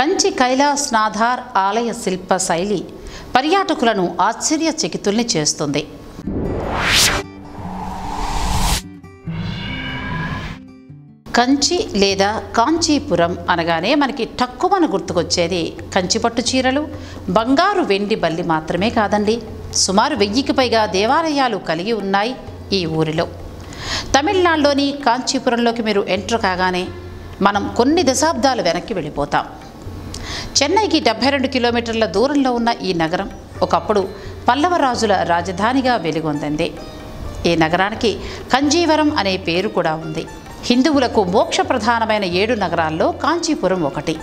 కంచి కైలాస్నాథార్ ఆలయ శిల్ప శైలి పర్యాటకులను ఆశ్చర్యచకితుల్ని చేస్తుంది. కంచి లేదా కాంచీపురం అనగానే మనకి తక్కువను గుర్తుకొచ్చేది కంచిపట్టు చీరలు బంగారు వెండి బల్లి మాత్రమే కాదండి. సుమారు వెయ్యికి పైగా దేవాలయాలు కలిగి ఉన్నాయి ఈ ఊరిలో. తమిళనాడులోని కాంచీపురంలోకి మీరు ఎంటర్ కాగానే మనం కొన్ని దశాబ్దాలు వెనక్కి వెళ్ళిపోతాం. చెన్నైకి డెబ్బై రెండు కిలోమీటర్ల దూరంలో ఉన్న ఈ నగరం ఒకప్పుడు పల్లవ రాజుల రాజధానిగా వెలుగొందింది. ఈ నగరానికి కంజీవరం అనే పేరు కూడా ఉంది. హిందువులకు మోక్ష ప్రధానమైన ఏడు నగరాల్లో కాంచీపురం ఒకటి.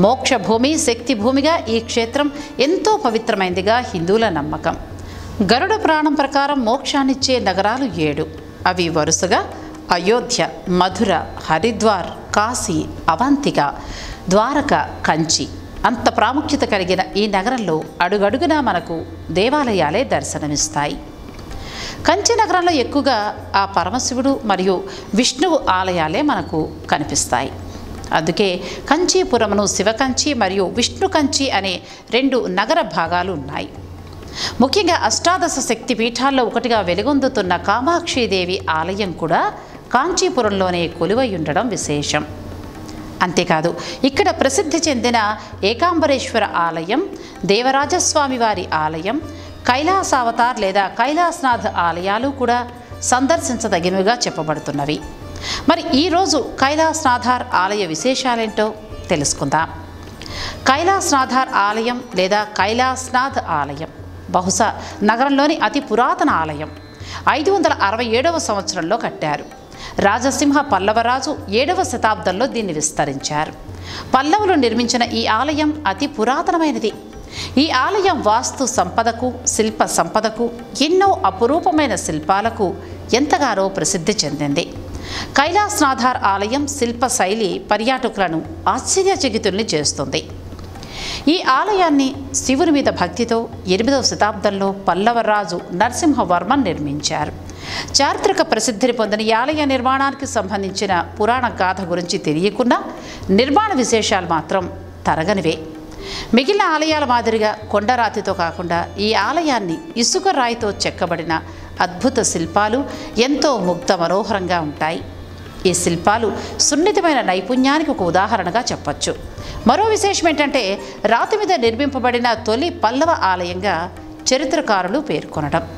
మోక్ష భూమి శక్తి భూమిగా ఈ క్షేత్రం ఎంతో పవిత్రమైందిగా హిందువుల నమ్మకం. గరుడ పురాణం ప్రకారం మోక్షాన్నిచ్చే నగరాలు ఏడు. అవి వరుసగా అయోధ్య మధుర హరిద్వార్ కాశీ అవంతిక ద్వారక కంచి అంత ప్రాముఖ్యత కలిగిన ఈ నగరంలో అడుగడుగునా మనకు దేవాలయాలే దర్శనమిస్తాయి. కంచి నగరంలో ఎక్కువగా ఆ పరమశివుడు మరియు విష్ణువు ఆలయాలే మనకు కనిపిస్తాయి. అందుకే కంచీపురమును శివకంచి మరియు విష్ణు కంచి అనే రెండు నగర భాగాలు ఉన్నాయి. ముఖ్యంగా అష్టాదశ శక్తి పీఠాల్లో ఒకటిగా వెలుగొందుతున్న కామాక్షిదేవి ఆలయం కూడా కాంచీపురంలోనే కొలువై ఉండడం విశేషం. అంతేకాదు ఇక్కడ ప్రసిద్ధి చెందిన ఏకాంబరేశ్వర ఆలయం దేవరాజస్వామి వారి ఆలయం కైలాసావతార్ లేదా కైలాసనాథ్ ఆలయాలు కూడా సందర్శించదగినవిగా చెప్పబడుతున్నవి. మరి ఈరోజు కైలాసనాథార్ ఆలయ విశేషాలేంటో తెలుసుకుందాం. కైలాసనాథార్ ఆలయం లేదా కైలాసనాథ్ ఆలయం బహుశా నగరంలోని అతి పురాతన ఆలయం ఐదు వందల అరవై ఏడవ సంవత్సరంలో కట్టారు. రాజసింహ పల్లవరాజు ఏడవ శతాబ్దంలో దీన్ని విస్తరించారు. పల్లవులు నిర్మించిన ఈ ఆలయం అతి పురాతనమైనది. ఈ ఆలయం వాస్తు సంపదకు శిల్ప సంపదకు ఎన్నో అపురూపమైన శిల్పాలకు ఎంతగానో ప్రసిద్ధి చెందింది. కైలాస్నాథార్ ఆలయం శిల్ప శైలి పర్యాటకులను ఆశ్చర్యచకితుల్ని చేస్తుంది. ఈ ఆలయాన్ని శివుని మీద భక్తితో ఎనిమిదవ శతాబ్దంలో పల్లవరాజు నరసింహవర్మన్ నిర్మించారు. చారిత్రక ప్రసిద్ధిని పొందిన ఈ ఆలయ నిర్మాణానికి సంబంధించిన పురాణ గాథ గురించి తెలియకున్నా నిర్మాణ విశేషాలు మాత్రం తరగనివే. మిగిలిన ఆలయాల మాదిరిగా కొండరాతితో కాకుండా ఈ ఆలయాన్ని ఇసుక రాయితో చెక్కబడిన అద్భుత శిల్పాలు ఎంతో ముగ్ధ మనోహరంగా ఉంటాయి. ఈ శిల్పాలు సున్నితమైన నైపుణ్యానికి ఒక ఉదాహరణగా చెప్పొచ్చు. మరో విశేషం ఏంటంటే రాతి మీద నిర్మింపబడిన తొలి పల్లవ ఆలయంగా చరిత్రకారులు పేర్కొనడం.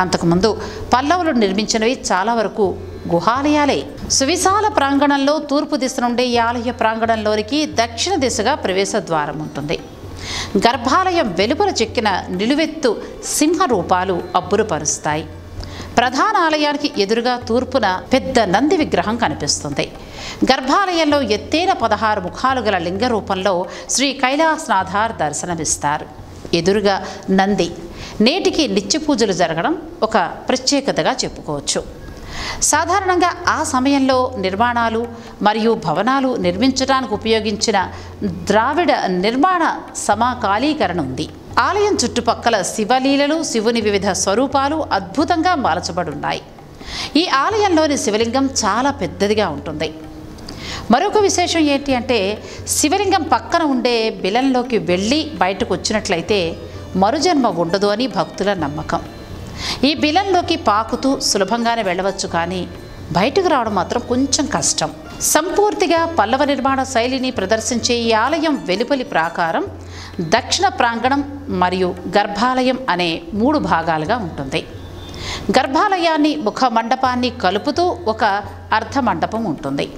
అంతకుముందు పల్లవులు నిర్మించినవి చాలా వరకు గుహాలయాలే. సువిశాల ప్రాంగణంలో తూర్పు దిశ నుండి ఈ ఆలయ ప్రాంగణంలోనికి దక్షిణ దిశగా ప్రవేశ ద్వారం ఉంటుంది. గర్భాలయం వెలుపల చెక్కిన నిలువెత్తు సింహ రూపాలు అబ్బురపరుస్తాయి. ప్రధాన ఆలయానికి ఎదురుగా తూర్పున పెద్ద నంది విగ్రహం కనిపిస్తుంది. గర్భాలయంలో ఎత్తైన పదహారు ముఖాలు గల లింగ రూపంలో శ్రీ కైలాసనాథార్ దర్శనమిస్తారు. ఎదురుగా నంది. నేటికి నిత్య పూజలు జరగడం ఒక ప్రత్యేకతగా చెప్పుకోవచ్చు. సాధారణంగా ఆ సమయంలో నిర్మాణాలు మరియు భవనాలు నిర్మించడానికి ఉపయోగించిన ద్రావిడ నిర్మాణ సమాకాలీకరణ ఉంది. ఆలయం చుట్టుపక్కల శివలీలలు శివుని వివిధ స్వరూపాలు అద్భుతంగా మలచబడున్నాయి ఈ ఆలయంలోని శివలింగం చాలా పెద్దదిగా ఉంటుంది. మరొక విశేషం ఏంటి అంటే శివలింగం పక్కన ఉండే బిలంలోకి వెళ్ళి బయటకు వచ్చినట్లయితే మరుజన్మ ఉండదు అని భక్తుల నమ్మకం. ఈ బిలంలోకి పాకుతూ సులభంగానే వెళ్ళవచ్చు కానీ బయటకు రావడం మాత్రం కొంచెం కష్టం. సంపూర్తిగా పల్లవ నిర్మాణ శైలిని ప్రదర్శించే ఈ ఆలయం వెలుపలి ప్రాకారం దక్షిణ ప్రాంగణం మరియు గర్భాలయం అనే మూడు భాగాలుగా ఉంటుంది. గర్భాలయాన్ని ముఖ మండపాన్ని కలుపుతూ ఒక అర్ధ మండపం ఉంటుంది.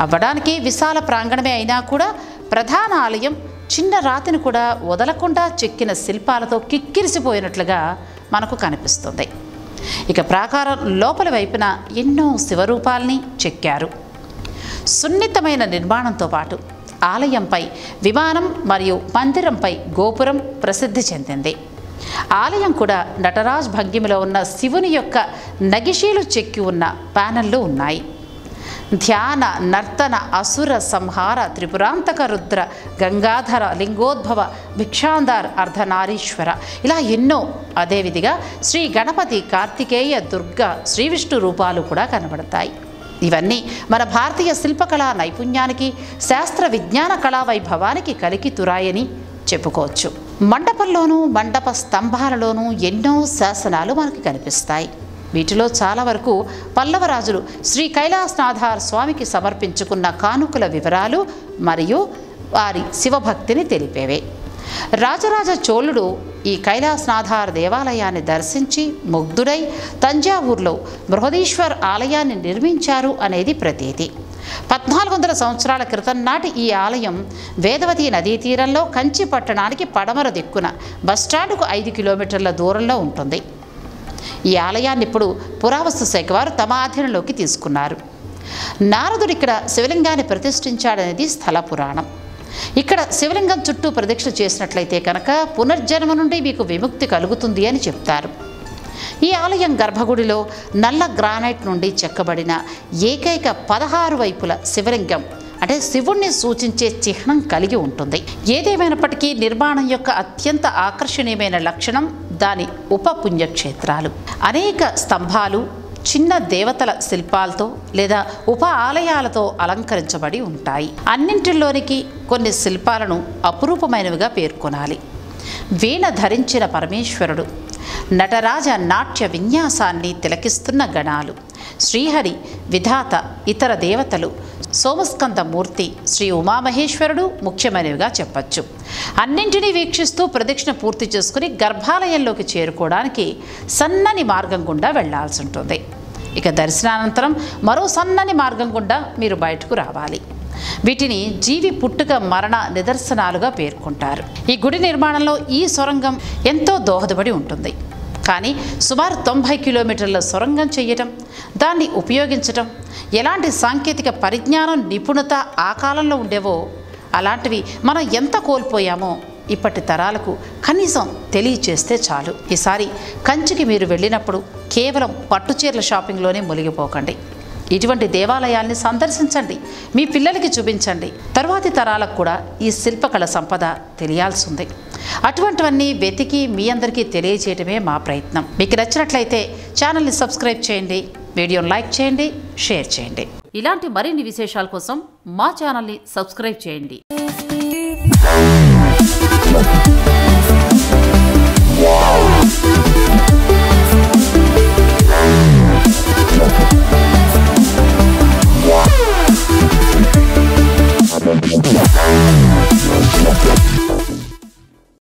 అవ్వడానికి విశాల ప్రాంగణమే అయినా కూడా ప్రధాన ఆలయం చిన్న రాతిని కూడా వదలకుండా చెక్కిన శిల్పాలతో కిక్కిరిసిపోయినట్లుగా మనకు కనిపిస్తుంది. ఇక ప్రాకారం లోపల వైపున ఎన్నో శివరూపాల్ని చెక్కారు. సున్నితమైన నిర్మాణంతో పాటు ఆలయంపై విమానం మరియు మందిరంపై గోపురం ప్రసిద్ధి చెందింది. ఆలయం కూడా నటరాజ్ భంగిమలో ఉన్న శివుని యొక్క నగిషీలు చెక్కి ఉన్న ప్యానెళ్ళు ఉన్నాయి. ధ్యాన నర్తన అసుర సంహార త్రిపురాంతక రుద్ర గంగాధర లింగోద్భవ భిక్షాందార్ అర్ధనారీశ్వర. ఇలా ఎన్నో అదేవిధిగా శ్రీ గణపతి కార్తికేయ దుర్గ శ్రీ విష్ణు రూపాలు కూడా కనబడతాయి. ఇవన్నీ మన భారతీయ శిల్పకళా నైపుణ్యానికి శాస్త్ర విజ్ఞాన కళా వైభవానికి కలికి తురాయని చెప్పుకోవచ్చు. మండపంలోనూ మండప స్తంభాలలోనూ ఎన్నో శాసనాలు మనకి కనిపిస్తాయి. వీటిలో చాలా వరకు పల్లవరాజులు శ్రీ కైలాసనాథార్ స్వామికి సమర్పించుకున్న కానుకల వివరాలు మరియు వారి శివభక్తిని తెలిపేవే. రాజరాజ చోళుడు ఈ కైలాసనాథార్ దేవాలయాన్ని దర్శించి ముగ్ధుడై తంజావూరులో బృహదీశ్వర్ ఆలయాన్ని నిర్మించారు అనేది ప్రతీతి. పద్నాలుగు వందల సంవత్సరాల క్రితం నాటి ఈ ఆలయం వేదవతి నదీ తీరంలో కంచి పట్టణానికి పడమర దిక్కున బస్టాండుకు ఐదు కిలోమీటర్ల దూరంలో ఉంటుంది. ఈ ఆలయాన్ని ఇప్పుడు పురావస్తు శాఖ వారు తమ ఆధీనంలోకి తీసుకున్నారు. నారదుడు ఇక్కడ శివలింగాన్ని ప్రతిష్ఠించాడనేది స్థల పురాణం. ఇక్కడ శివలింగం చుట్టూ ప్రదక్షిణ చేసినట్లయితే కనుక పునర్జన్మ నుండి మీకు విముక్తి కలుగుతుంది అని చెప్తారు. ఈ ఆలయం గర్భగుడిలో నల్ల గ్రానైట్ నుండి చెక్కబడిన ఏకైక పదహారు వైపుల శివలింగం అంటే శివుణ్ణి సూచించే చిహ్నం కలిగి ఉంటుంది. ఏదేమైనప్పటికీ నిర్మాణం యొక్క అత్యంత ఆకర్షణీయమైన లక్షణం దాని ఉప పుణ్యక్షేత్రాలు అనేక స్తంభాలు చిన్న దేవతల శిల్పాలతో లేదా ఉప ఆలయాలతో అలంకరించబడి ఉంటాయి. అన్నింటిలోనికి కొన్ని శిల్పాలను అపురూపమైనవిగా పేర్కొనాలి. వీణ ధరించిన పరమేశ్వరుడు నటరాజ నాట్య విన్యాసాన్ని తిలకిస్తున్న గణాలు శ్రీహరి విధాత ఇతర దేవతలు సోమస్కంద మూర్తి శ్రీ ఉమామహేశ్వరుడు ముఖ్యమైనవిగా చెప్పచ్చు. అన్నింటినీ వీక్షిస్తూ ప్రదక్షిణ పూర్తి చేసుకుని గర్భాలయంలోకి చేరుకోవడానికి సన్నని మార్గం గుండా వెళ్ళాల్సి ఉంటుంది. ఇక దర్శనానంతరం మరో సన్నని మార్గం గుండా మీరు బయటకు రావాలి. వీటిని జీవి పుట్టుక మరణ నిదర్శనాలుగా పేర్కొంటారు. ఈ గుడి నిర్మాణంలో ఈ సొరంగం ఎంతో దోహదపడి ఉంటుంది. కానీ సుమారు తొంభై కిలోమీటర్ల సొరంగం చేయటం దాన్ని ఉపయోగించటం ఎలాంటి సాంకేతిక పరిజ్ఞానం నిపుణత ఆ కాలంలో ఉండేవో అలాంటివి మనం ఎంత కోల్పోయామో ఇప్పటి తరాలకు కనీసం తెలియచేస్తే చాలు. ఈసారి కంచికి మీరు వెళ్ళినప్పుడు కేవలం పట్టుచీరల షాపింగ్లోనే మునిగిపోకండి. ఇటువంటి దేవాలయాల్ని సందర్శించండి మీ పిల్లలకి చూపించండి. తరువాతి తరాలకు కూడా ఈ శిల్పకళ సంపద తెలియాల్సిందే. అటువంటివన్నీ వెతికి మీ అందరికీ తెలియజేయడమే మా ప్రయత్నం. మీకు నచ్చినట్లయితే ఛానల్ని సబ్స్క్రైబ్ చేయండి వీడియోను లైక్ చేయండి షేర్ చేయండి. ఇలాంటి మరిన్ని విశేషాల కోసం మా ఛానల్ని సబ్స్క్రైబ్ చేయండి.